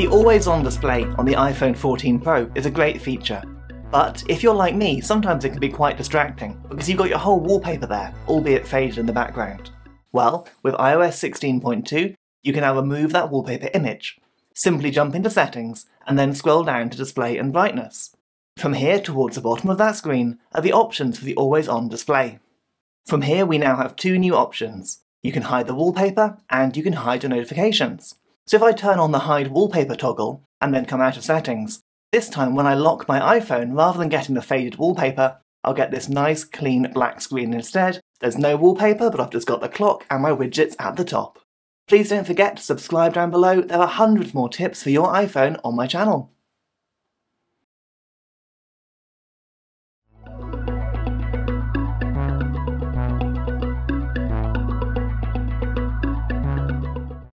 The always on display on the iPhone 14 Pro is a great feature, but if you're like me, sometimes it can be quite distracting because you've got your whole wallpaper there, albeit faded in the background. Well, with iOS 16.2, you can now remove that wallpaper image. Simply jump into Settings and then scroll down to Display and Brightness. From here towards the bottom of that screen are the options for the always on display. From here we now have two new options. You can hide the wallpaper and you can hide your notifications. So if I turn on the hide wallpaper toggle and then come out of settings, this time when I lock my iPhone, rather than getting the faded wallpaper, I'll get this nice clean black screen instead. There's no wallpaper, but I've just got the clock and my widgets at the top. Please don't forget to subscribe down below, there are hundreds more tips for your iPhone on my channel.